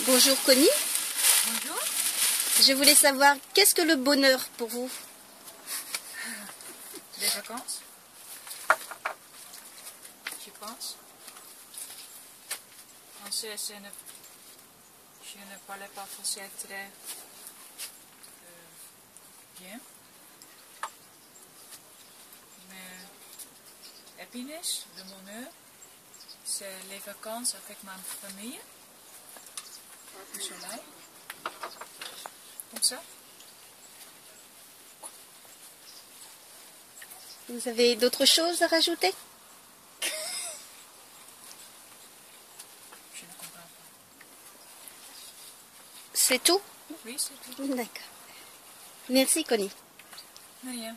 Bonjour Connie. Bonjour. Je voulais savoir, qu'est-ce que le bonheur pour vous? Les vacances. Je pense. Français, je ne, je ne parlais pas français très euh, bien. Mais happiness, le bonheur, c'est les vacances avec ma famille. Comme ça. Vous avez d'autres choses à rajouter? Je ne comprends pas. C'est tout? Oui, c'est tout. D'accord. Merci Connie. Rien.